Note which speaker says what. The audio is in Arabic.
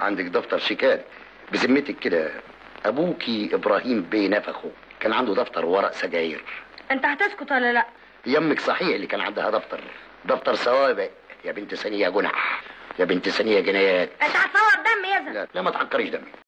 Speaker 1: عندك دفتر شيكات بذمتك كده. أبوكي إبراهيم بيه نفخه. كان عنده دفتر ورق سجاير.
Speaker 2: انت هتسكت ولا لا؟
Speaker 1: يمك صحيح اللي كان عندها دفتر. دفتر سوابق. يا بنت ثانية جنح يا بنت ثانية جنايات.
Speaker 2: انت هتصور دم يا زلمة.
Speaker 1: لا لا ما تعكريش دمي.